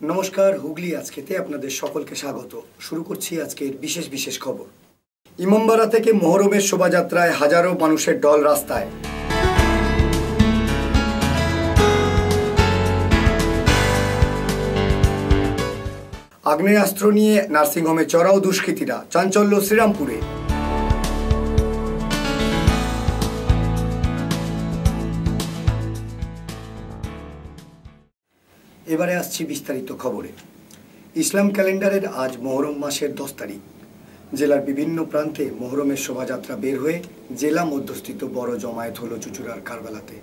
নমস্কার, হুগলি আজকেতে আপনাদের সকলকে স্বাগত। শুরু করছি আজকের বিশেষ বিশেষ খবর। ইমামবাড়া থেকে মহরমের শোভাযাত্রায় হাজারো মানুষের দল রাস্তায়। আগ্নেয়াস্ত্র নিয়ে নার্সিংহোমে চড়াও দুষ্কৃতীরা, চাঞ্চল্য শ্রীরামপুরে। এবারে আসছি বিস্তারিত খবরে। ইসলাম ক্যালেন্ডারের আজ মোহরম মাসের দশ তারিখ। জেলার বিভিন্ন প্রান্তে মোহরমের শোভাযাত্রা বের হয়ে জেলা মধ্যস্থিত বড় জমায়েত হল চুচুড়ার কারবালাতে।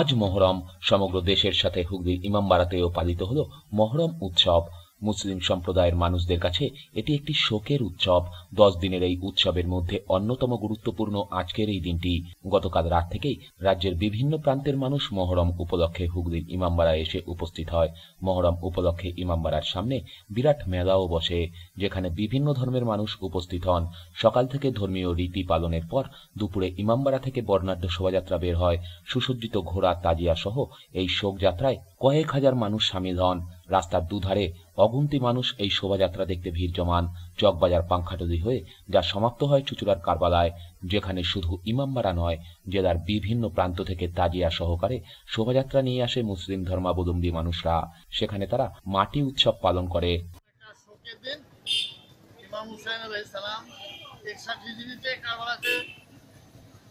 আজ মহরম সমগ্র দেশের সাথে হুগলির ইমামবাড়াতেও পালিত হল মহরম উৎসব। মুসলিম সম্প্রদায়ের মানুষদের কাছে এটি একটি শোকের উৎসব। দশ দিনের এই উৎসবের মধ্যে অন্যতম গুরুত্বপূর্ণ আজকের এই দিনটি। গতকাল রাত থেকেই রাজ্যের বিভিন্ন প্রান্তের মানুষ মহরম উপলক্ষে হুগলির ইমামবাড়ায় এসে উপস্থিত হয়। মহরম উপলক্ষে ইমামবাড়ার সামনে বিরাট মেলাও বসে, যেখানে বিভিন্ন ধর্মের মানুষ উপস্থিত হন। সকাল থেকে ধর্মীয় রীতি পালনের পর দুপুরে ইমামবাড়া থেকে বর্ণাঢ্য শোভাযাত্রা বের হয়। সুসজ্জিত ঘোড়া, তাজিয়া সহ এই শোকযাত্রায় কয়েক হাজার মানুষ সামিল হন। রাস্তার দুধারে অগুন্তি মানুষ এই শোভাযাত্রা দেখতে ভিড় জমান। চকবাজার পাংখাটলি হয়ে যা সমাপ্ত হয় চুচুড়ার কারবালায়, যেখানে শুধু ইমামবাড়া নয়, জেলার বিভিন্ন প্রান্ত থেকে তাজিয়া সহকারে শোভাযাত্রা নিয়ে আসে মুসলিম ধর্মাবলম্বী মানুষরা। সেখানে তারা মাটি উৎসব পালন করে।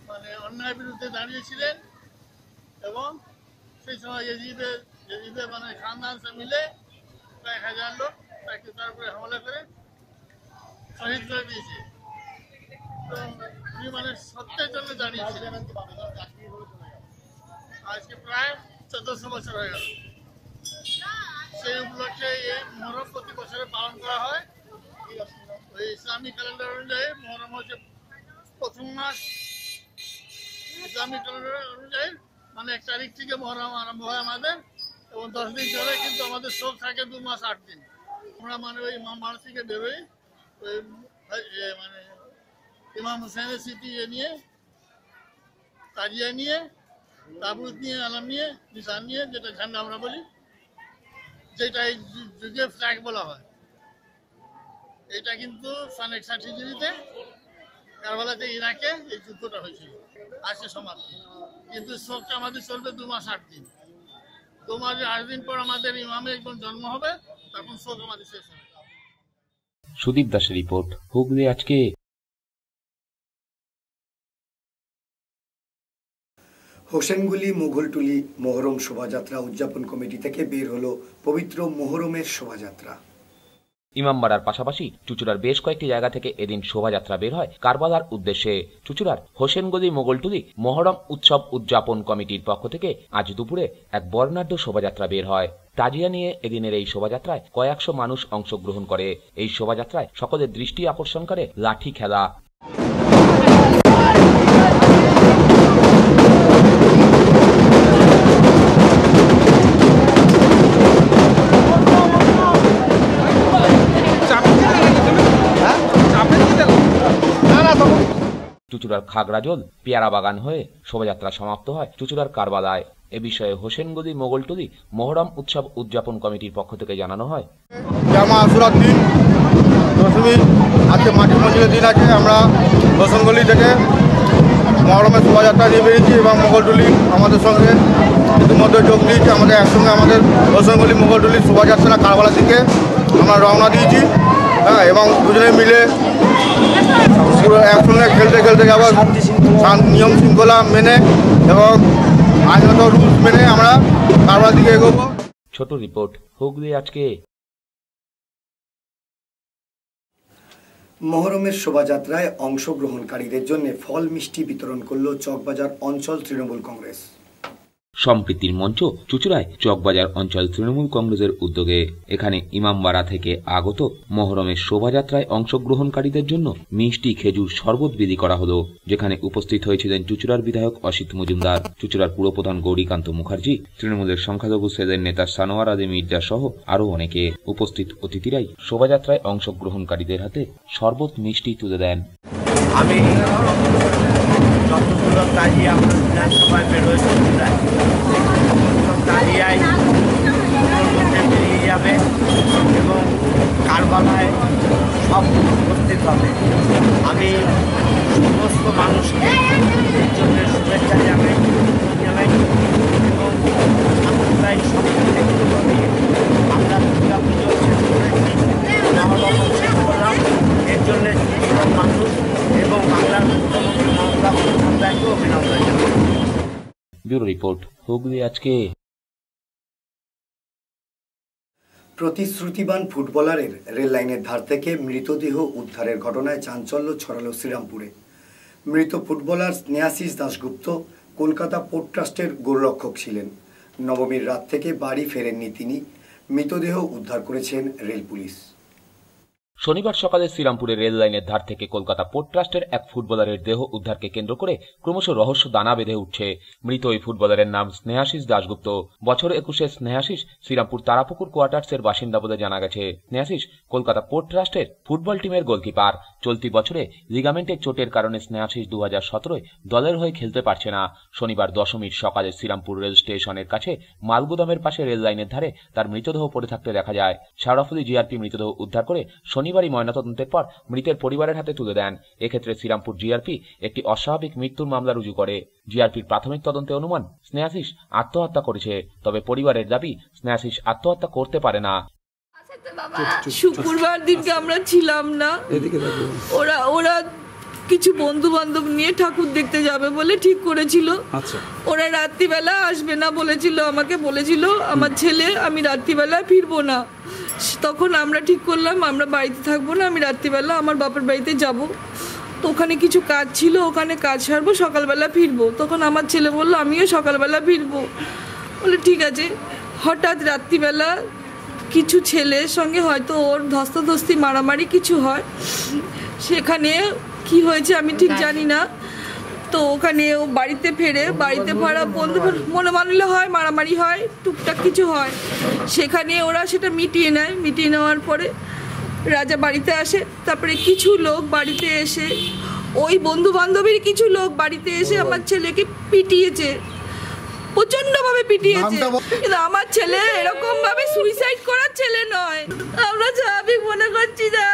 মানে অন্যায় বিরুদ্ধে দাঁড়িয়েছিলেন এবং সেই সময় সে মিলে কয়েক হাজার লোক তাকে তার উপরে হামলা করে শহীদ করে দিয়েছে। মানে সত্যের জন্য আজকে প্রায় চোদ্দশো বছর হয়ে গেল। সেই উপলক্ষে এই মহরম প্রতি বছরে পালন করা হয়। ওই ইসলামিক ক্যালেন্ডার অনুযায়ী মহরম হচ্ছে প্রথম মাস। ইসলামিক ক্যালেন্ডার অনুযায়ী মানে এক তারিখ থেকে মহরম আরম্ভ হয় আমাদের। এবং দশ দিন চলে, কিন্তু আমাদের শোক থাকে দু মাস, আট দিন। আমরা মানে ওই ইমাম থেকে বেরোই, ওই মানে ইমাম হুসেনের স্মৃতি ইয়ে নিয়ে, তাজিয়া নিয়ে তাবুত নিয়ে, আলাম নিয়ে নিশান নিয়ে, যেটা ঝান্ডা আমরা বলি, যেটা এই যুগে ফ্ল্যাগ বলা হয়। এটা কিন্তু সান একষাট হিজড়িতে কারবালাতে ইরাকে এই যুদ্ধটা হয়েছিল, আজকে সমাপ্তি। কিন্তু শোকটা আমাদের চলবে দু মাস, আট দিন। দু মাস পর আমাদের ইমামে একদম জন্ম হবে তখন শোক আমাদের শেষ হবে। সুদীপ দাসের রিপোর্ট হুগলি আজকে। হোসেনগুলি মুঘলটুলি মোহরম শোভাযাত্রা উদযাপন কমিটি থেকে বের হলো পবিত্র মোহরমের শোভাযাত্রা। ইমামবাড়ার পাশাপাশি চুচুড়ার বেশ কয়েকটি জায়গা থেকে এদিন শোভাযাত্রা বের হয় কারবালার উদ্দেশ্যে। চুচুড়ার হোসেনগদি মোগলটুলি মহরম উৎসব উদযাপন কমিটির পক্ষ থেকে আজ দুপুরে এক বর্ণাঢ্য শোভাযাত্রা বের হয়। তাজিয়া নিয়ে এদিনের এই শোভাযাত্রায় কয়েকশো মানুষ অংশগ্রহণ করে। এই শোভাযাত্রায় সকলের দৃষ্টি আকর্ষণ করে লাঠি খেলা। খাগড়াজল পেয়ারা বাগান হয়ে শোভাযাত্রা সমাপ্ত হয়। চুচুড়ার কারবালায়। এ বিষয়ে হোসেনগদি মোগলটুলি মোহরম উৎসব উদযাপন কমিটির পক্ষ থেকে জানানো হয়। জামা আসুরার দিন, দশমী, আজকে মাটি মন্দিরের দিন আছে আমরা রসনগলি থেকে মহরমের শোভাযাত্রা নিয়ে বেরিয়েছি এবং মোগলটুলি আমাদের সঙ্গে ইতিমধ্যে যোগ দিয়েছি। আমাদের একসঙ্গে আমাদের রসনগলি মোগলটুলি শোভাযাত্রা কারবালা থেকে আমরা রওনা দিয়েছি। হ্যাঁ এবং দুজনে মিলে পুরো একসঙ্গে খেলতে খেলতে আবার নিয়ম শৃঙ্খলা মেনে এবং আইনত রুলস মেনে আমরা কারবার দিকে এগোবো। ছোট রিপোর্ট হুগলি আজকে। মহরমের শোভাযাত্রায় অংশগ্রহণকারীদের জন্য ফল মিষ্টি বিতরণ করল চকবাজার অঞ্চল তৃণমূল কংগ্রেস। সম্প্রীতির মঞ্চ চুচুড়ায় চকবাজার অঞ্চল তৃণমূল কংগ্রেসের উদ্যোগে। এখানে ইমামবাড়া থেকে আগত মহরমের শোভাযাত্রায় অংশগ্রহণকারীদের জন্য মিষ্টি খেজুর শরবত বিলি করা হলো, যেখানে উপস্থিত হয়েছিলেন চুচুড়ার বিধায়ক অসিত মজুমদার, চুচুড়ার পুরপ্রধান গৌরীকান্ত মুখার্জি, তৃণমূলের সংখ্যালঘু সেলের নেতা সানোয়ার আলী মির্জা সহ আরও অনেকে। উপস্থিত অতিথিরাই শোভাযাত্রায় অংশগ্রহণকারীদের হাতে শরবত মিষ্টি তুলে দেন। আমি যতগুলো তালিয়ে আমরা বিধানসভায় বেরোয় যায় সবগুলো তালিয়ায় বেরিয়ে যাবে এবং কারবালায় সব উপস্থিত হবে। আমি সমস্ত মানুষকে এর জন্য শুভেচ্ছা জানাই জানাই রিপোর্ট হুগলি আজকে। প্রতিশ্রুতিবান ফুটবলারের রেল লাইনের ধার থেকে মৃতদেহ উদ্ধারের ঘটনায় চাঞ্চল্য ছড়ালো শ্রীরামপুরে। মৃত ফুটবলার স্নেহাশিস দাশগুপ্ত কলকাতা পোর্ট ট্রাস্টের গোলরক্ষক ছিলেন। নবমীর রাত থেকে বাড়ি ফেরেননি তিনি। মৃতদেহ উদ্ধার করেছেন রেল পুলিশ। শনিবার সকালে শ্রীরামপুরের রেল লাইনের ধার থেকে কলকাতা পোর্ট ট্রাস্টের এক ফুটবলারের দেহ উদ্ধারকে কেন্দ্র করে ক্রমশ রহস্য দানা বেঁধে উঠছে। মৃত ওই ফুটবলারের নাম স্নেহাশিস দাশগুপ্ত। বছর একুশে স্নেহাশিস শ্রীরামপুর তারাপুকুর কোয়ার্টার্সের বাসিন্দা বলে জানা গেছে। স্নেহাশিস কলকাতা পোর্ট ট্রাস্টের ফুটবল টিমের গোলকিপার। চলতি বছরে লিগামেন্টের চোটের কারণে স্নেহাশিস দু হাজার সতেরোয় দলের হয়ে খেলতে পারছে না। শনিবার দশমীর সকালে শ্রীরামপুর রেল স্টেশনের কাছে মালগুদামের পাশে রেল লাইনের ধারে তার মৃতদেহ পড়ে থাকতে দেখা যায়। শাওরাফুলি জিআরপি মৃতদেহ উদ্ধার করে শনিবারই ময়নাতদন্তের পর মৃতের পরিবারের হাতে তুলে দেন। এক্ষেত্রে শ্রীরামপুর জিআরপি একটি অস্বাভাবিক মৃত্যুর মামলা রুজু করে। জিআরপির প্রাথমিক তদন্তে অনুমান স্নেহাশিস আত্মহত্যা করেছে তবে পরিবারের দাবি স্নেহাশিস আত্মহত্যা করতে পারে না। শুক্রবার দিনকে আমরা ছিলাম না। ওরা ওরা কিছু বন্ধু বান্ধব নিয়ে ঠাকুর দেখতে যাবে বলে ঠিক করেছিল। ওরা রাত্রিবেলা আসবে না বলেছিল আমাকে বলেছিল আমার ছেলে আমি রাত্রিবেলা ফিরবো না। তখন আমরা ঠিক করলাম আমরা বাড়িতে থাকব না আমি রাত্রিবেলা আমার বাপের বাড়িতে যাব। তো ওখানে কিছু কাজ ছিল ওখানে কাজ সারবো সকালবেলা ফিরবো। তখন আমার ছেলে বলল আমিও সকালবেলা ফিরবো। বলে ঠিক আছে। হঠাৎ রাত্রিবেলা কিছু ছেলের সঙ্গে হয়তো ওর ধস্তাধস্তি মারামারি কিছু হয়। সেখানে কি হয়েছে আমি ঠিক জানি না। তো ওখানে ও বাড়িতে ফেরে বাড়িতে ফেরা বন্ধু মনে মানলে হয় মারামারি হয় টুকটাক কিছু হয়। সেখানে ওরা সেটা মিটিয়ে নেয় মিটিয়ে নেওয়ার পরে রাজা বাড়িতে আসে তারপরে কিছু লোক বাড়িতে এসে ওই বন্ধু বান্ধবীর কিছু লোক বাড়িতে এসে আমার ছেলেকে পিটিয়েছে। প্রচণ্ড ভাবে পিটিয়েছে কিন্তু আমার ছেলে এরকম ভাবে সুইসাইড করার ছেলে নয়। আমরা স্বাভাবিক মনে করছি না।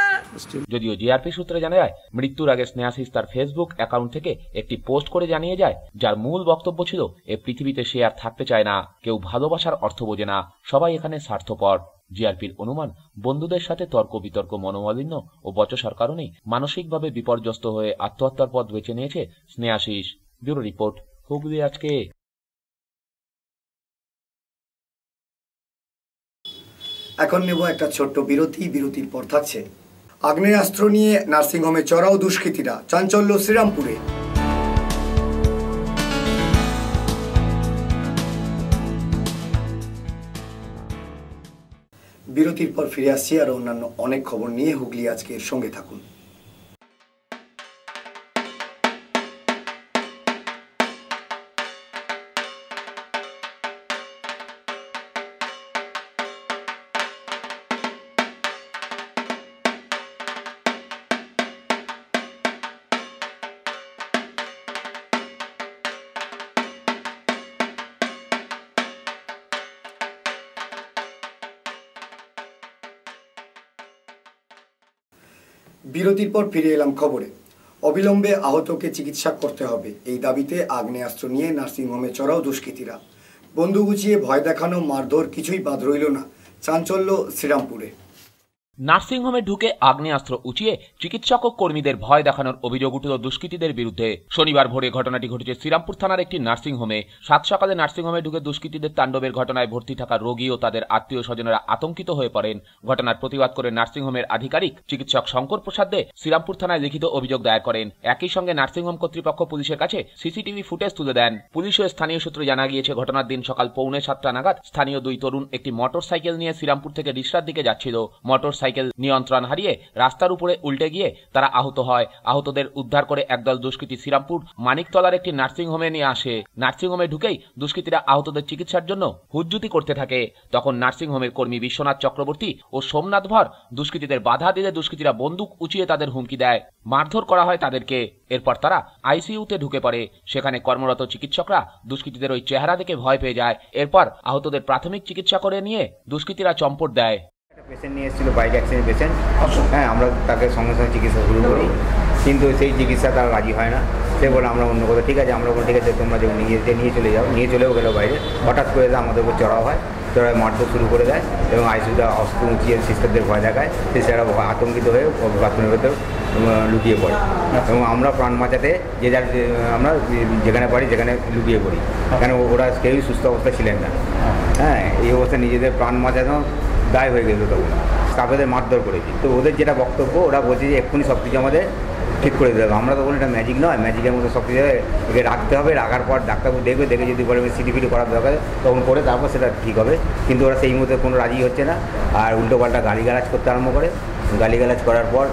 যদিও জিআরপি সূত্রে জানা যায় মৃত্যুর আগে স্নেহাশিস তার ফেসবুক অ্যাকাউন্ট থেকে একটি পোস্ট করে জানিয়ে যায় যার মূল বক্তব্য ছিল এ পৃথিবীতে সে আর থাকতে চায় না কেউ ভালোবাসার অর্থ বোঝে না সবাই এখানে স্বার্থপর। জিআরপির অনুমান বন্ধুদের সাথে তর্ক বিতর্ক মনোমালিন্য ও বচসার কারণেই মানসিকভাবে বিপর্যস্ত হয়ে আত্মহত্যার পথ বেছে নিয়েছে স্নেহাশিস। ব্যুরো রিপোর্ট হুগলি আজকে। এখন নেব একটা ছোট্ট বিরতি বিরতির পর থাকছে আগ্নেয়াস্ত্র নিয়ে নার্সিংহোমে চড়াও দুষ্কৃতীরা, চাঞ্চল্য শ্রীরামপুরে। বিরতির পর ফিরে আসছি আর অন্যান্য অনেক খবর নিয়ে হুগলি আজকের সঙ্গে থাকুন। বিরতির পর ফিরে এলাম খবরে। অবিলম্বে আহতকে চিকিৎসা করতে হবে। এই দাবিতে আগ্নেয়াস্ত্র নিয়ে নার্সিংহোমে চড়াও দুষ্কৃতীরা। বন্ধু গুছিয়ে ভয় দেখানো মারধর কিছুই বাদ রইল না। চাঞ্চল্য শ্রীরামপুরে। নার্সিংহোমে ঢুকে আগ্নেয়াস্ত্র উঁচিয়ে চিকিৎসক ও কর্মীদের ভয় দেখানোর অভিযোগ উঠল দুষ্কৃতীদের বিরুদ্ধে। শনিবার ভোরে ঘটনাটি ঘটেছে শ্রীরামপুর থানার একটি নার্সিংহোমে। সাত সকালে নার্সিংহোমে ঢুকে দুষ্কৃতীদের তাণ্ডবের ঘটনায় ভর্তি থাকা রোগী ও তাদের আত্মীয় স্বজনেরা আতঙ্কিত হয়ে পড়েন। ঘটনার প্রতিবাদ করে নার্সিংহোমের আধিকারিক চিকিৎসক শঙ্কর প্রসাদ দে শ্রীরামপুর থানায় লিখিত অভিযোগ দায়ের করেন। একই সঙ্গে নার্সিংহোম কর্তৃপক্ষ পুলিশের কাছে সিসিটিভি ফুটেজ তুলে দেন। পুলিশ ও স্থানীয় সূত্রে জানা গিয়েছে, ঘটনার দিন সকাল পৌনে সাতটা নাগাদ স্থানীয় দুই তরুণ একটি মোটর সাইকেল নিয়ে শ্রীরামপুর থেকে রিসরার দিকে যাচ্ছিল। মোটর সাইকেল নিয়ন্ত্রণ হারিয়ে রাস্তার উপরে উল্টে গিয়ে তারা আহত হয়। আহতদের উদ্ধার করে একদল দুষ্কৃতী শ্রীরামপুর মানিকতলার একটি নার্সিংহোমে নিয়ে আসে। নার্সিংহোমে ঢুকেই দুষ্কৃতীরা আহতদের চিকিৎসার জন্য হুজ্জুতি করতে থাকে। তখন নার্সিংহোমের কর্মী বিশ্বনাথ চক্রবর্তী ও সোমনাথ ভর দুষ্কৃতীদের বাধা দিলে দুষ্কৃতীরা বন্দুক উঁচিয়ে তাদের হুমকি দেয়। মারধর করা হয় তাদেরকে। এরপর তারা আইসিইউতে ঢুকে পড়ে। সেখানে কর্মরত চিকিৎসকরা দুষ্কৃতীদের ওই চেহারা দেখে ভয় পেয়ে যায়। এরপর আহতদের প্রাথমিক চিকিৎসা করে নিয়ে দুষ্কৃতীরা চম্পট দেয়। পেশেন্ট নিয়ে এসেছিল বাইক অ্যাক্সিডেন্ট পেশেন্ট হ্যাঁ আমরা তাকে সঙ্গে সঙ্গে চিকিৎসা শুরু করি। কিন্তু সেই চিকিৎসা তার রাজি হয় না। সে বলে, আমরা অন্য কোথাও ঠিক আছে, আমরা বলি ঠিক আছে, তোমরা নিয়ে যেতে, নিয়ে চলে যাও। নিয়ে চলেও গেলো বাইরে। হঠাৎ করে আমাদের উপর চড়াও হয়। চড়ায় মারধর শুরু করে দেয় এবং আইসিউটা অস্ত্র উঁচিয়ে সিস্টারদের ভয় দেখায়। সিস্টাররা আতঙ্কিত হয়ে বাথরুমের ভেতর লুকিয়ে পড়ে। এবং আমরা প্রাণ বাঁচাতে যে যার আমরা যেখানে পারি যেখানে লুকিয়ে পড়ি। কেন, ওরা কেউই সুস্থ অবস্থায় ছিলেন না। হ্যাঁ এই অবস্থায় নিজেদের প্রাণ বাঁচানো দায় হয়ে গেল তখন স্টাফেদের মারধর করেছি। তো ওদের যেটা বক্তব্য, ওরা বলছে যে এক্ষুনি সব কিছু আমাদের ঠিক করে দেবে আমরা তখন এটা ম্যাজিক নয়। ম্যাজিকের মধ্যে সব কিছু হবে। একে রাখতে হবে। রাখার পর ডাক্তারবাবু দেখবে, দেখে যদি বলে সিটি ফিটি করার দরকার তখন করে তারপর সেটা ঠিক হবে। কিন্তু ওরা সেই মুহূর্তে কোনো রাজি হচ্ছে না। আর উল্টোপাল্টা গালিগালাজ করতে আরম্ভ করে। গালিগালাজ করার পর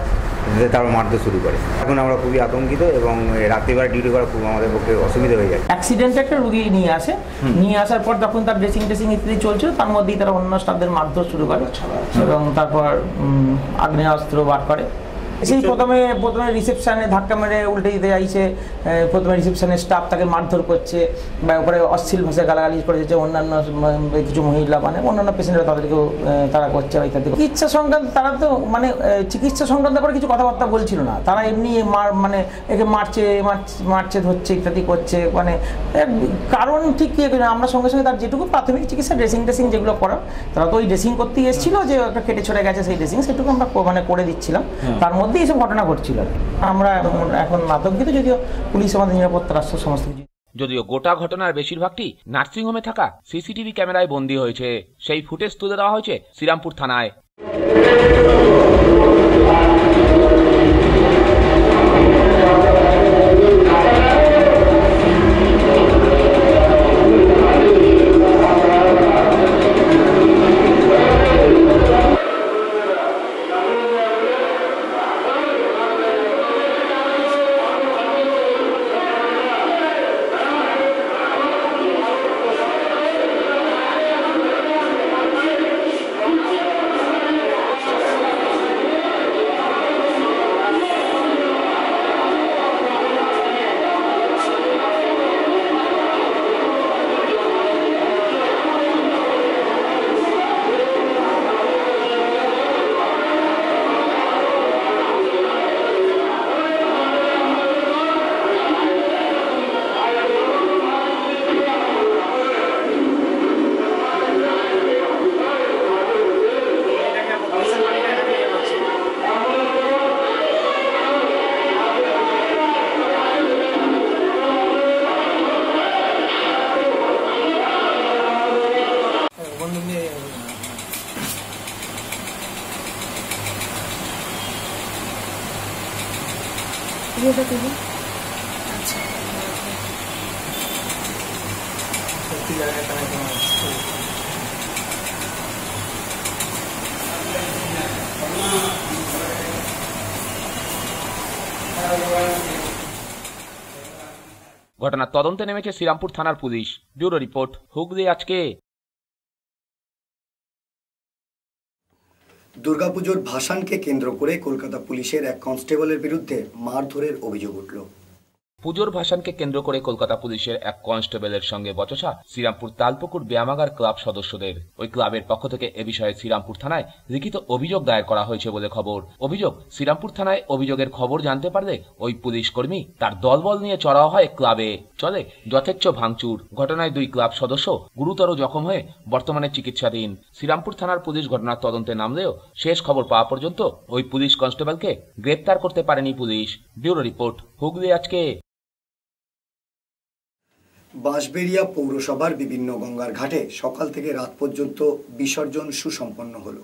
তারপর মারতে শুরু করে। এখন আমরা খুবই আতঙ্কিত এবং রাত্রিবেলা ডিউটি করা খুব আমাদের পক্ষে অসুবিধা হয়ে যায়। অ্যাক্সিডেন্ট একটা রুগী নিয়ে আসে। নিয়ে আসার পর তখন তার ড্রেসিং ড্রেসিং ইত্যাদি চলছিল তার মধ্যেই তারা অন্য স্টাফদের মারধর শুরু করে এবং তারপর আগ্নেয়াস্ত্র বার করে। সেই প্রথমে প্রথমে রিসেপশনে ধাক্কা মেরে উল্টে দিতে চাইছে প্রথমে রিসেপশনের স্টাফ তাকে মারধর করছে বা উপরে অশ্লীল ভাষায় গালাগালি করেছে অন্যান্য কিছু মহিলা মানে অন্যান্য পেশেন্টরা তাদেরকেও তারা করছে ইত্যাদি। চিকিৎসা সংক্রান্ত তারা তো মানে চিকিৎসা সংক্রান্ত করে কিছু কথাবার্তা বলছিল না। তারা এমনি মার মানে একে মারছে মারছে- ধরছে ইত্যাদি করছে মানে কারণ ঠিক কি? আমরা সঙ্গে সঙ্গে তার যেটুকু প্রাথমিক চিকিৎসা ড্রেসিং ড্রেসিং যেগুলো করার তারা তো ওই ড্রেসিং করতেই এসেছিল যে একটা কেটে ছড়ে গেছে সেই ড্রেসিং সেটুকু আমরা মানে করে দিচ্ছিলাম। তার মধ্যেই এসব ঘটনা ঘটছিল। আমরা এখন- এখন আতঙ্কিত, যদিও পুলিশ আমাদের নিরাপত্তা রাষ্ট্র সমস্ত কিছু যদিও গোটা ঘটনার বেশিরভাগটি নার্সিংহোমে থাকা সিসিটিভি ক্যামেরায় বন্দী হয়েছে। সেই ফুটেজ তুলে দেওয়া হয়েছে শ্রীরামপুর থানায়। ঘটনার তদন্তে নেমেছে শ্রীরামপুর থানার পুলিশ। ব্যুরো রিপোর্ট হুগলি আজকে। দুর্গাপুজোর ভাসানকে কেন্দ্র করে কলকাতা পুলিশের এক কনস্টেবলের বিরুদ্ধে মারধরের অভিযোগ উঠল। পুজোর ভাসানকে কেন্দ্র করে কলকাতা পুলিশের এক কনস্টেবলের সঙ্গে বচসা শ্রীরামপুর তালপুকুর ব্যায়ামাগার ক্লাব সদস্যদের। ওই ক্লাবের পক্ষ থেকে এ বিষয়ে শ্রীরামপুর থানায় লিখিত অভিযোগ দায়ের করা হয়েছে বলে খবর। অভিযোগ, শ্রীরামপুর থানায় অভিযোগের খবর জানতে পারলে ওই পুলিশ কর্মী তার দলবল নিয়ে চড়াও হয় ক্লাবে। চলে যথেচ্ছ ভাঙচুর। ঘটনায় দুই ক্লাব সদস্য গুরুতর জখম হয়ে বর্তমানে চিকিৎসাধীন। শ্রীরামপুর থানার পুলিশ ঘটনার তদন্তে নামলেও শেষ খবর পাওয়া পর্যন্ত ওই পুলিশ কনস্টেবলকে গ্রেপ্তার করতে পারেনি পুলিশ। ব্যুরো রিপোর্ট, হুগলি আজকে। বাঁশবেড়িয়া পৌরসভার বিভিন্ন গঙ্গার ঘাটে সকাল থেকে রাত পর্যন্ত বিসর্জন সুসম্পন্ন হলো।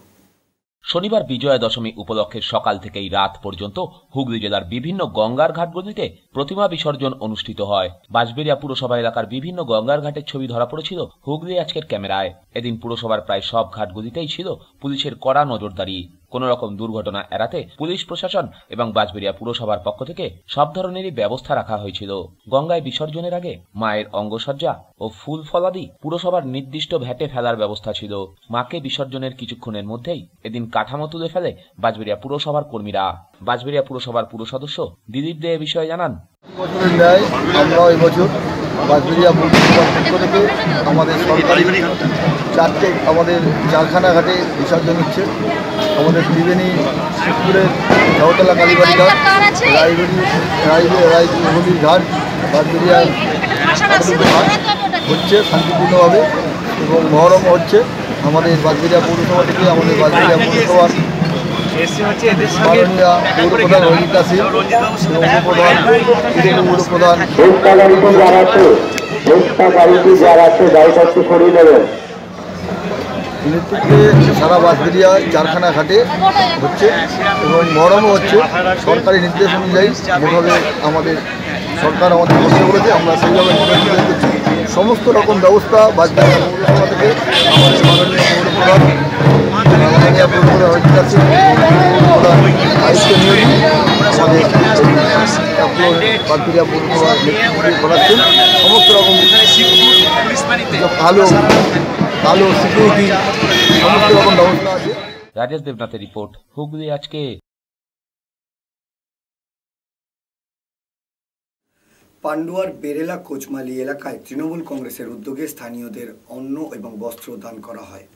শনিবার বিজয়া দশমী উপলক্ষে সকাল থেকেই রাত পর্যন্ত হুগলি জেলার বিভিন্ন গঙ্গার ঘাটগুলিতে প্রতিমা বিসর্জন অনুষ্ঠিত হয়। বাঁশবেড়িয়া পুরসভা এলাকার বিভিন্ন গঙ্গার ঘাটের ছবি ধরা পড়েছিল হুগলি আজকের ক্যামেরায়। এদিন পুরসভার প্রায় সব ঘাটগুলিতেই ছিল পুলিশের কড়া নজরদারি। কোন রকম দুর্ঘটনা এড়াতে পুলিশ প্রশাসন এবং বাঁশবেড়িয়া পুরসভার পক্ষ থেকে সব ধরনেরই ব্যবস্থা রাখা হয়েছিল। গঙ্গায় বিসর্জনের আগে মায়ের অঙ্গসজ্জা ও ফুল ফলাদি পুরসভার নির্দিষ্ট ভ্যাটে ফেলার ব্যবস্থা ছিল। মাকে বিসর্জনের কিছুক্ষণের মধ্যেই এদিন কাঠামো তুলে ফেলে বাঁশবেড়িয়া পুরসভার কর্মীরা। বাঁশবেড়িয়া পুরসভার পুর সদস্য দিলীপ দে এ বিষয়ে জানান। বাজবেরিয়া পৌরসভার পক্ষ থেকে আমাদের সরকারি চারটে আমাদের চারখানা ঘাটে বিসর্জন হচ্ছে। আমাদের ত্রিবেণী শিবপুরের নবতলা কালীবাড়ি ঘাট রায়বেড়ি রায়বে রায়গুলি ঘাট বাদবেরিয়া হচ্ছে শান্তিপূর্ণভাবে এবং মহরম হচ্ছে। আমাদের বাদবেরিয়া পৌরসভা থেকে আমাদের বাদবেরিয়া পৌরসভার মাননীয় পৌরপ্রধান রঞ্জিতা সিং এবং উপপ্রধান উপপ্রধান যারা আছে যারা আছে, গাড়িটা সরিয়ে নেবেন। নেতৃত্বে সারা বাসবেরিয়া চারখানা ঘাটে হচ্ছে এবং মহরমও হচ্ছে। সরকারি নির্দেশ অনুযায়ী যেভাবে আমাদের সরকার আমাদের করতে বলেছে, আমরা সেইভাবে সমস্ত রকম ব্যবস্থা বাসবেরিয়া পৌরসভা থেকে সমস্ত রকম ভালো ভালো সিকিউরিটি সমস্ত রকম ব্যবস্থা আছে। রাজেশ দেবনাথের রিপোর্ট হুগলি আজকে। পান্ডুয়ার বেরেলা কোচমালি এলাকায় তৃণমূল কংগ্রেসের উদ্যোগে স্থানীয়দের অন্ন এবং বস্ত্র দান করা হয়।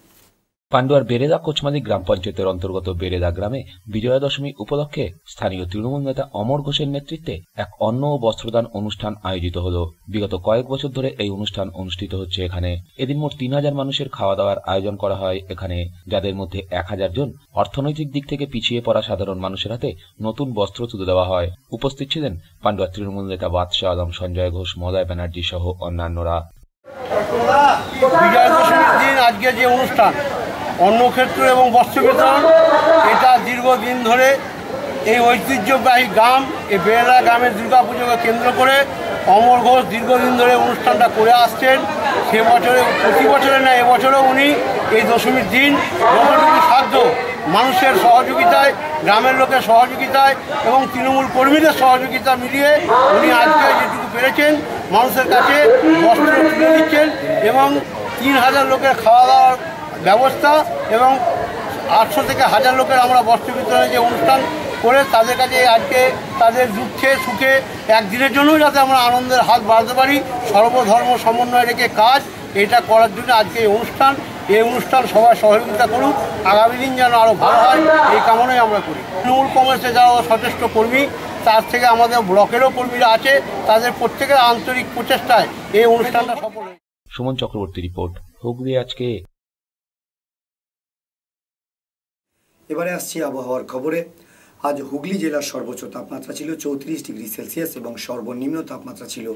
পান্ডুয়ার বেরেদা কোচমালি গ্রাম পঞ্চায়েতের অন্তর্গত বেরেদা গ্রামে বিজয়া দশমী উপলক্ষে স্থানীয় তৃণমূল নেতা অমর ঘোষের নেতৃত্বে এক অন্ন ও বস্ত্রদান অনুষ্ঠান আয়োজিত হল। বিগত কয়েক বছর ধরে এই অনুষ্ঠান অনুষ্ঠিত হচ্ছে এখানে। এদিন মোট তিন হাজার মানুষের খাওয়া দাওয়ার আয়োজন করা হয় এখানে। যাদের মধ্যে এক হাজার জন অর্থনৈতিক দিক থেকে পিছিয়ে পড়া সাধারণ মানুষের হাতে নতুন বস্ত্র তুলে দেওয়া হয়। উপস্থিত ছিলেন পান্ডুয়ার তৃণমূল নেতা বাদশাহ আলম, সঞ্জয় ঘোষ, মলয় ব্যানার্জি সহ অন্যান্যরা। বিজয় দশমীর দিন আজকে যে অনুষ্ঠান অন্নক্ষেত্র এবং বস্ত্র এটা দীর্ঘদিন ধরে এই ঐতিহ্যবাহী গ্রাম, এই বেড়া গ্রামের দুর্গাপুজোকে কেন্দ্র করে অমর ঘোষ দীর্ঘদিন ধরে অনুষ্ঠানটা করে আসছেন। সে বছরে, প্রতি বছরে না এবছরেও উনি এই দশমীর দিন যতটুকু সাধ্য মানুষের সহযোগিতায়, গ্রামের লোকের সহযোগিতায় এবং তৃণমূল কর্মীদের সহযোগিতা মিলিয়ে উনি আজকে যেটুকু পেরেছেন, মানুষের কাছে বস্ত্র দিচ্ছেন এবং তিন হাজার লোকের খাওয়া দাওয়ার ব্যবস্থা এবং আটশো থেকে হাজার লোকের আমরা বস্ত্র বিতরণের যে অনুষ্ঠান করে তাদের কাছে আজকে তাদের দুঃখে, সুখে একদিনের জন্যই যাতে আমরা আনন্দের হাত বাড়াতে পারি, সর্বধর্ম সমন্বয় রেখে কাজ, এটা করার জন্য আজকে এই অনুষ্ঠান। এই অনুষ্ঠান সবাই সহযোগিতা করুক, আগামী দিন যেন আরও ভালো হয়, এই কামনাই আমরা করি। তৃণমূল কংগ্রেসে যারা সচেষ্ট কর্মী, তার থেকে আমাদের ব্লকেরও কর্মীরা আছে, তাদের প্রত্যেকের আন্তরিক প্রচেষ্টায় এই অনুষ্ঠানটা সফল সুমন চক্রবর্তী রিপোর্ট, হুগলি আজকে। এবারে আসছি আবহাওয়ার খবরে। আজ হুগলি জেলার সর্বোচ্চ তাপমাত্রা ছিল চৌত্রিশ ডিগ্রি সেলসিয়াস এবং সর্বনিম্ন তাপমাত্রা ছিল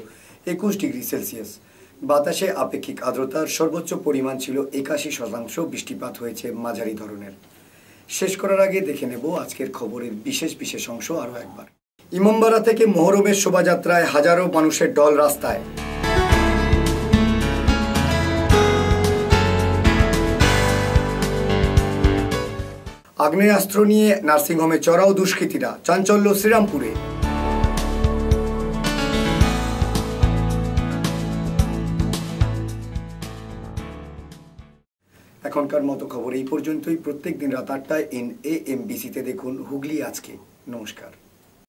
একুশ ডিগ্রি সেলসিয়াস। বাতাসে আপেক্ষিক আর্দ্রতার সর্বোচ্চ পরিমাণ ছিল একাশি শতাংশ বৃষ্টিপাত হয়েছে মাঝারি ধরনের। শেষ করার আগে দেখে নেব আজকের খবরের বিশেষ বিশেষ অংশ আরও একবার। ইমামবাড়া থেকে মোহরমের শোভাযাত্রায় হাজারো মানুষের দল রাস্তায়। আগ্নেয়াস্ত্র নিয়ে নার্সিংহোমে চড়াও দুষ্কৃতীরা, চাঞ্চল্য শ্রীরামপুরে। এখনকার মতো খবর এই পর্যন্তই। প্রত্যেক দিন রাত আটটায় এন এ এম বিসিতে দেখুন হুগলি আজকে। নমস্কার।